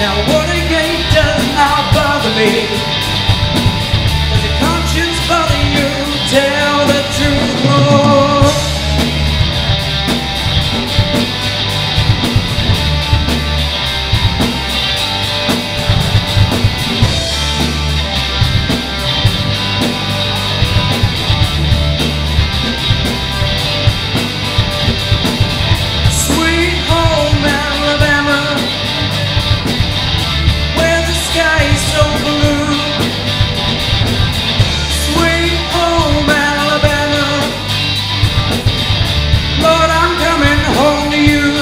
Now Watergate does not bother me. you.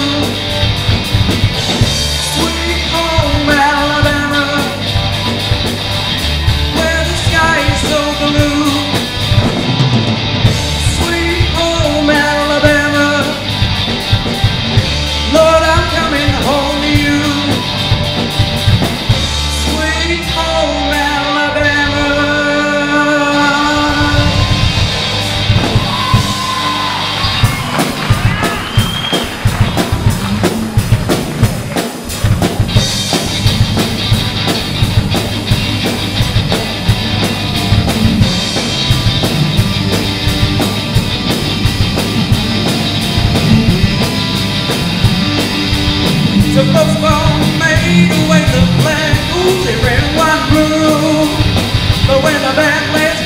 But when the band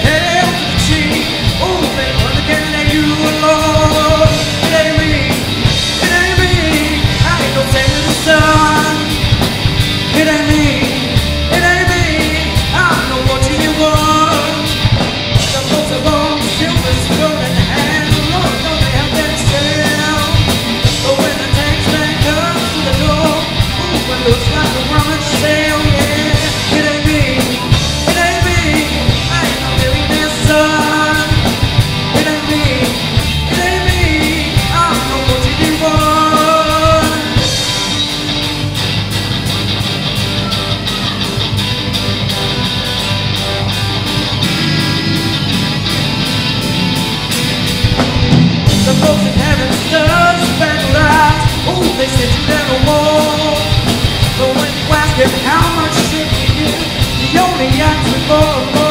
for